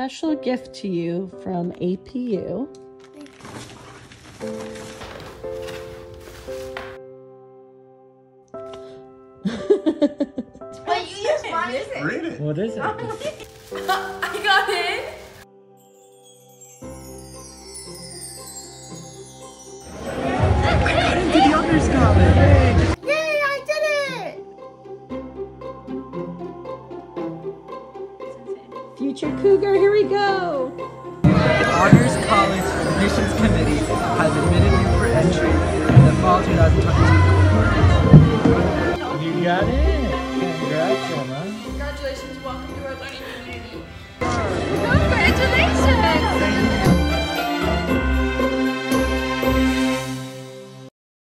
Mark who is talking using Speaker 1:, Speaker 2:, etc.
Speaker 1: Special gift to you from APU.
Speaker 2: Wait, you use mine.
Speaker 3: Read it.
Speaker 4: What is it?
Speaker 2: I got it.
Speaker 1: Future Cougar, here we go.
Speaker 4: The Honors College Admissions Committee has admitted you for entry in the fall 2022. You got it! Congrats, Emma.
Speaker 2: Congratulations, welcome